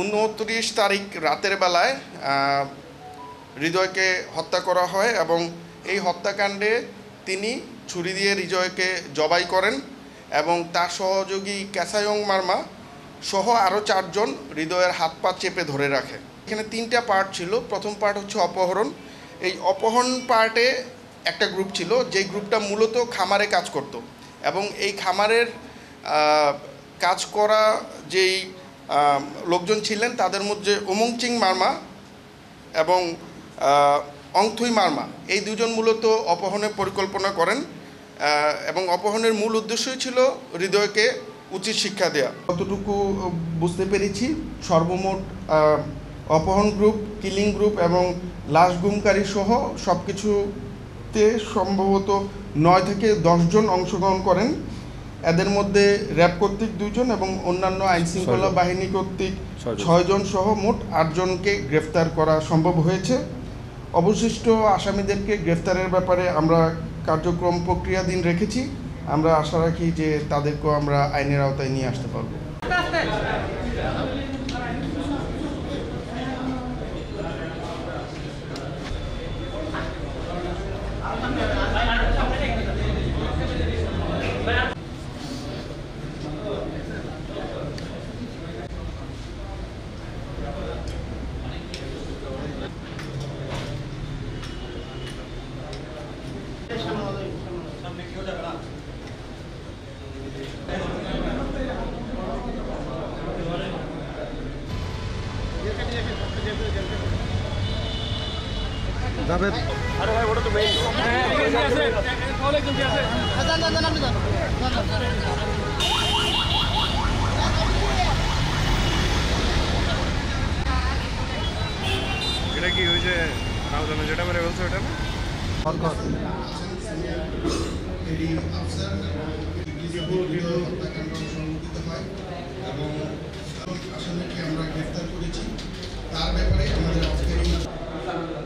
উনত্রিশ তারিখ রাতের বেলায় হৃদয়কে হত্যা করা হয় এবং এই হত্যাকাণ্ডে তিনি ছুরি দিয়ে হৃদয়কে জবাই করেন এবং তার সহযোগী ক্যাসায়ং মার্মা সহ আরও চারজন হৃদয়ের হাত পা চেপে ধরে রাখে। এখানে তিনটা পার্ট ছিল। প্রথম পার্ট হচ্ছে অপহরণ। এই অপহরণ পার্টে একটা গ্রুপ ছিল, যেই গ্রুপটা মূলত খামারে কাজ করত। এবং এই খামারের কাজ করা যেই লোকজন ছিলেন, তাদের মধ্যে উমংচিং মার্মা এবং অংথুই মার্মা। এই দুজন মূলত অপহরণের পরিকল্পনা করেন এবং অপহরণের মূল উদ্দেশ্যই ছিল হৃদয়কে উচিত শিক্ষা দেওয়া কতটুকু বুঝতে পেরেছি, সর্বমোট অপহরণ গ্রুপ, কিলিং গ্রুপ এবং লাশ গুমকারী সহ সব কিছুতে সম্ভবত নয় থেকে দশজন অংশগ্রহণ করেন। এদের মধ্যে র্যাব কর্তৃক দুইজন এবং অন্যান্য আইন শৃঙ্খলা বাহিনী কর্তৃক ছয়জন। ছয়জন সহ মোট আটজনকে গ্রেফতার করা সম্ভব হয়েছে। অবশিষ্ট আসামিদেরকে গ্রেফতারের ব্যাপারে আমরা কার্যক্রম প্রক্রিয়াধীন রেখেছি। আমরা আশা রাখি যে তাদেরকেও আমরা আইনের আওতায় নিয়ে আসতে পারব। এটা কি হয়েছে রাউজানো যেটা মেরে বলছে ওটা না? এবং আসামিকে আমরা গ্রেফতার